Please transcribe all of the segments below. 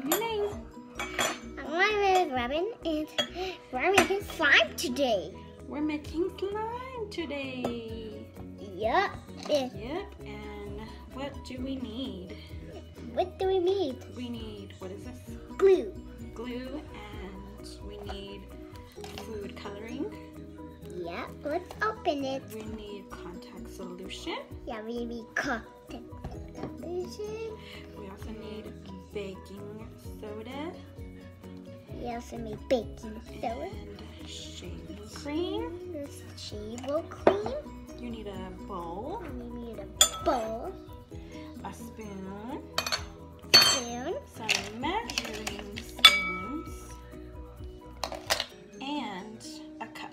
Tell your name. My name is Robyn, and we're making slime today. We're making slime today. Yep. Yep, and what do we need? what do we need? We need, what is this? Glue. Glue, and we need food coloring. Yep. Let's open it. We need contact solution. Yeah, we need contact solution. We also need baking soda We also need baking soda. and shaving cream. This shave cream. You need a bowl, And we need a bowl, a spoon, spoon, some measuring spoons, and a cup.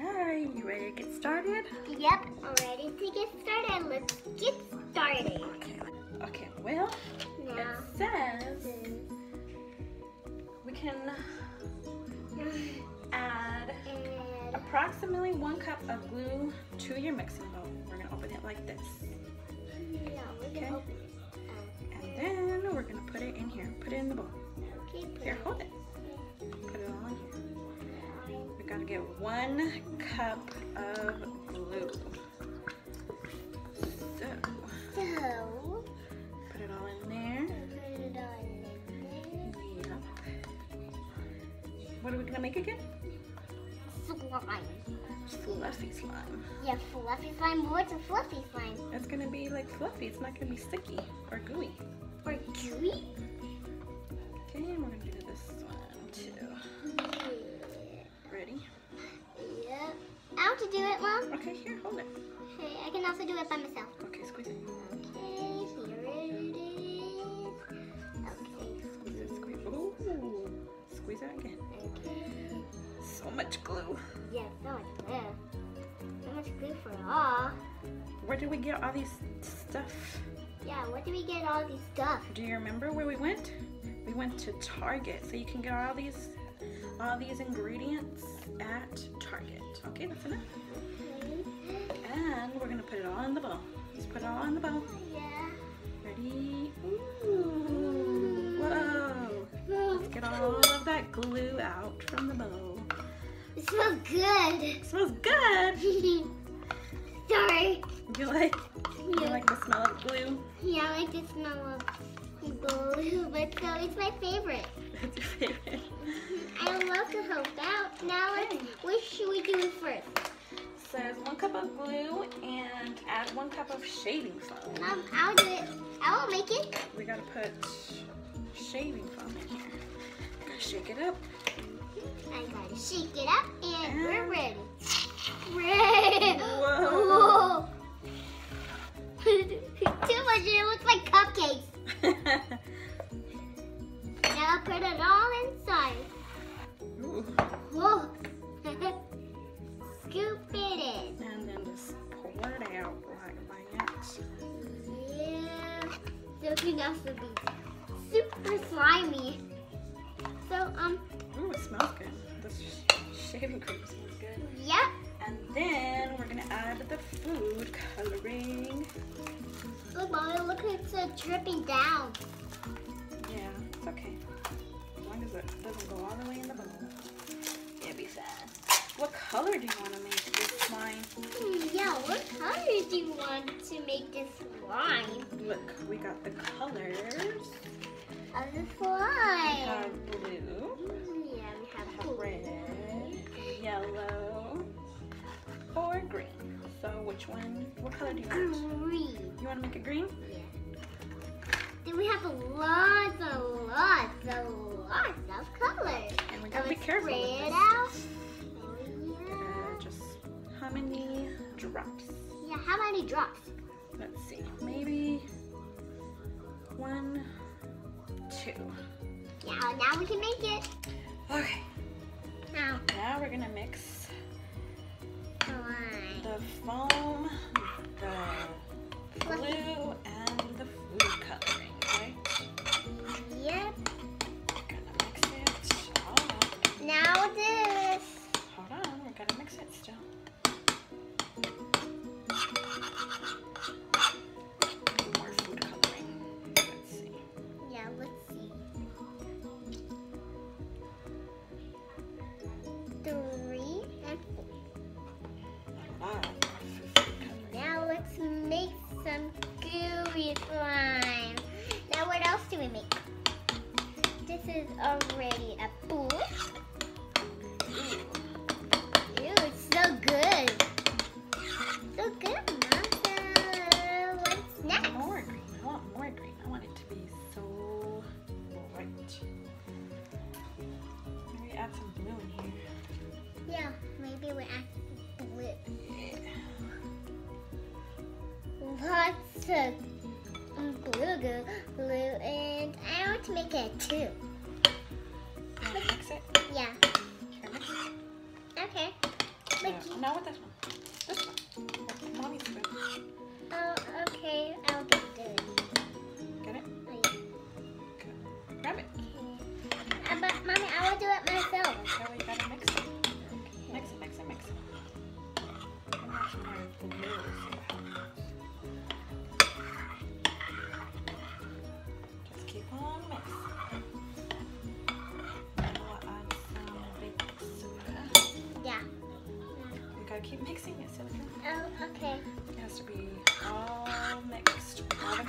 Alright, you ready to get started? Yep, I'm ready to get started. Let's get started. Okay, well, Now, it says we can add approximately one cup of glue to your mixing bowl. We're gonna open it like this. Okay. gonna open it. And then we're gonna put it in here. Put it in the bowl. Here, hold it. Put it all in here. We gotta get one cup of glue. Make again? slime. Fluffy slime. Yeah, fluffy slime. What's a fluffy slime? It's gonna be like fluffy. It's not gonna be sticky or gooey. Or gooey? Okay, and we're gonna do this one too. Ready? Yep. I want to do it, Mom. Okay, here, hold it. Okay, I can also do it by myself. Okay, squeeze it. Okay, here it is. Okay, Squeeze it, squeeze it. Ooh. Squeeze it again. okay. So much glue. Yeah, so much glue. So much glue for all. Where did we get all these stuff? Yeah, where did we get all these stuff? Do you remember where we went? We went to Target, so you can get all these all these ingredients at Target. Okay, that's enough. Okay. And we're gonna put it all in the bowl. Just put it all in the bowl. Yeah. Ready? Ooh. Whoa. Let's get all of that glue out from the bowl. Smells good. It smells good. Sorry. You like you like the smell of glue? Yeah, I like the smell of glue, but so it's my favorite. It's your favorite. I love to help out. Now, let's, what should we do first? Says one cup of glue and add one cup of shaving foam. Um, I'll do it. I will make it. We gotta put shaving foam in here. Gotta shake it up. I gotta shake it up, and we're uh-huh. ready. Ready. Whoa. Whoa. Too much. It looks like cupcakes. Now put it all inside. Ooh. Whoa. Scoop it in. And then just pour it out like, like that. Yeah. So it can shaving cream smells good. yep. And then we're gonna add the food coloring. Look, Mommy, look, it's uh, dripping down. Yeah, it's okay. As long as it doesn't go all the way in the bowl. It'll be fine. What color do you want to make this slime? Hmm, yeah, what color do you want to make this slime? Look, we got the colors. Of the slime. we have blue. Red, yellow, or green. So which one, what color do you want? Green. You want to make it green? Yeah. Then we have lots and lots and lots of colors. And we gotta be careful with this. out. Uh, just how many drops? Yeah, how many drops? Let's see, maybe one, two. Yeah, now we can make it. Okay, Now, now we're gonna mix the foam, the glue, and the food coloring, right? Yep. Gonna mix it all up. Now No, But with this one. This one. Mommy's oh, okay. I'll do it. Get it? Oh, yeah. Good. Grab it. Uh, but mommy, I will do it myself. Okay, well, you gotta mix it. Mix it, mix it, mix it. I'm gonna add some more blue so it helps. Just keep on mixing. Keep mixing it so it can- Oh, okay. it has to be all mixed with all the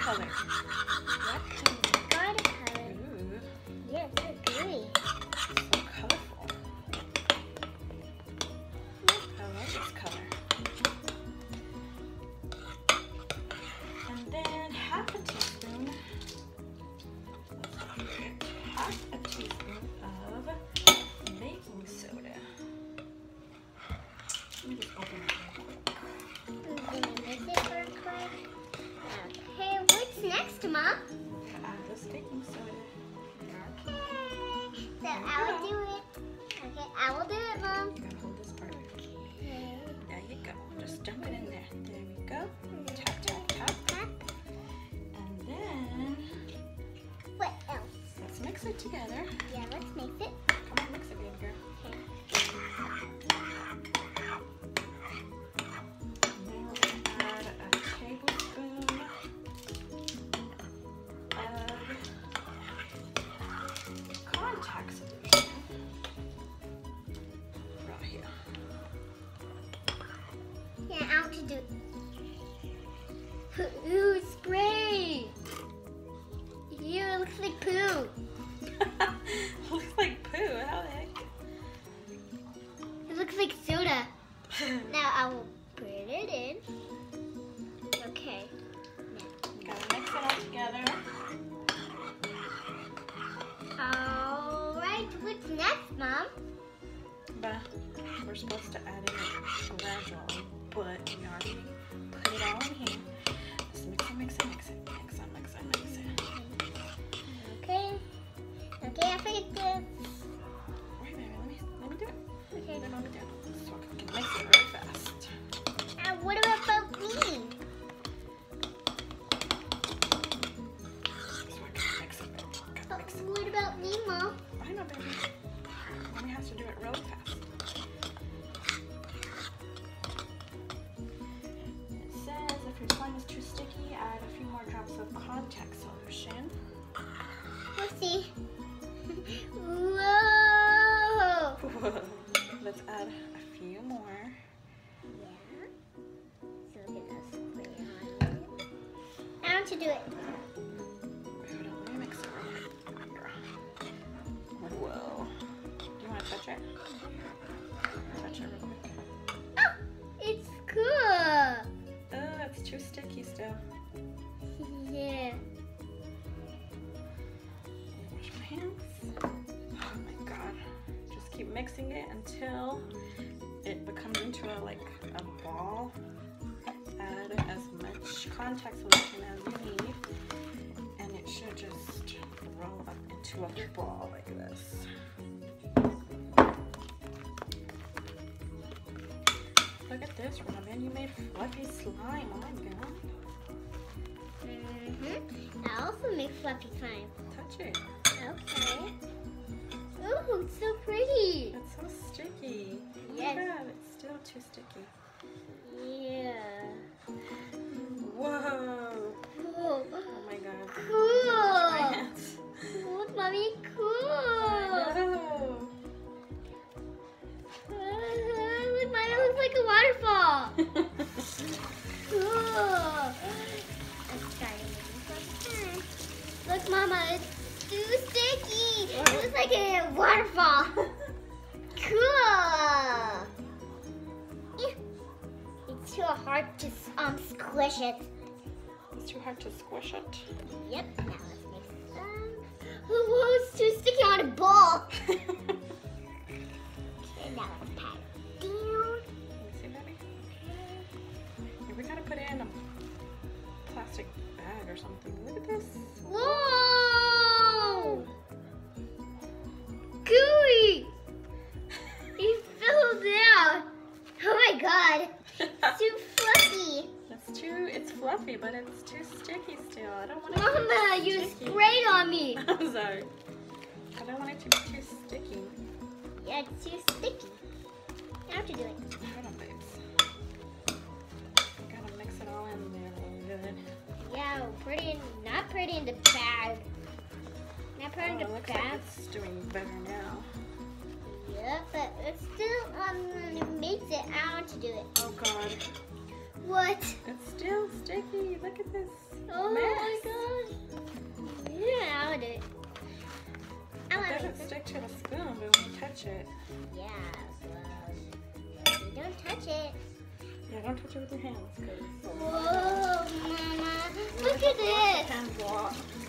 mix it together. Yeah, let's mix it. Come on, mix it, baby girl. Okay. And we're gonna add a tablespoon of contact solution. Right here. Yeah, I want to do. Ooh, spray. It looks like poo. Mom? But we're supposed to add it gradually, but we already put it all in here. Just mix it, mix it, mix it, mix it, mix it, mix it. Okay. Okay, I figured has to do it really fast. It says if your slime is too sticky, add a few more drops of contact solution. Into like a ball. Add as much contact solution as you need. And it should just roll up into a ball like this. Look at this, Robyn. You made fluffy slime. Oh my god. Mm-hmm. I also make fluffy slime. Touch it. Okay. Ooh, it's so too sticky. Yeah. Too hard to um squish it. It's too hard to squish it. Yep. Now let's mix some. Oh, it's too sticky on a ball. Okay, now let's pat it down. Let me see, baby. Yeah, we gotta put in a plastic bag or something. Look at this. Whoa! Gooey! Fluffy, but it's too sticky still. I don't want it Mama, you sticky. sprayed on me. I'm sorry. I don't want it to be too sticky. Yeah, it's too sticky. Now to do it. Hold on, babes. Gotta mix it all in there good. Yeah, pretty in, not pretty in the bag. Not pretty in Oh, the it looks like bag. it's doing better now. Yeah, but it's still um makes it. I want to do it. Oh god, What? it's still sticky. Look at this. Oh my mess. god. Yeah, I'll do it. I It want to doesn't it. stick to the spoon, but when you touch it, Yeah, well, don't touch it. yeah, don't touch it with your hands. Whoa, Mama. Look at this.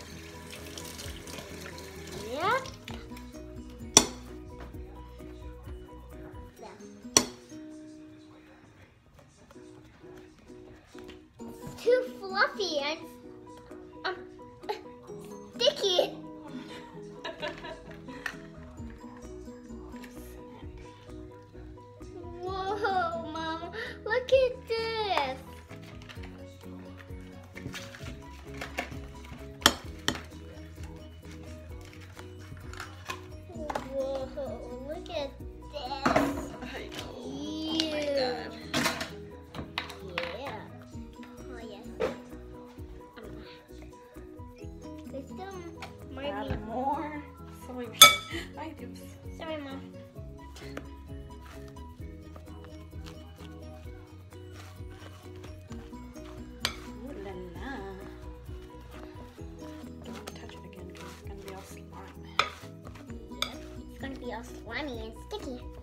All slimy and sticky.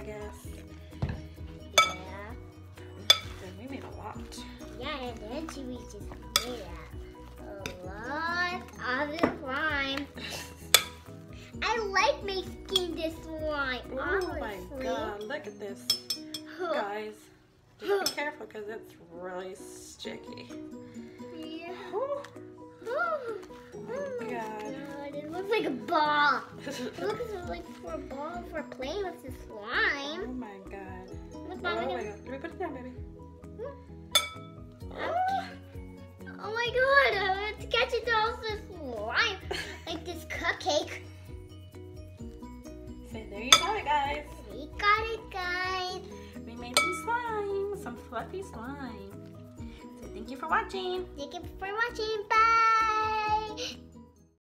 I guess. Yeah. Then we made a lot. Yeah, and then she was just made a lot of the slime. I like making this slime. Oh my god, look at this. Guys, just be careful because it's really sticky. Yeah. Oh Oh my god. It looks like a ball. It looks like for a ball for playing with the slime. oh my god. Look, Oh my god. Can we put it down, baby? Oh, oh my god, it's catching all this slime. Like this cupcake. So there you have it, guys. We got it, guys. We made some slime, some fluffy slime. So thank you for watching. Thank you for watching. Bye much.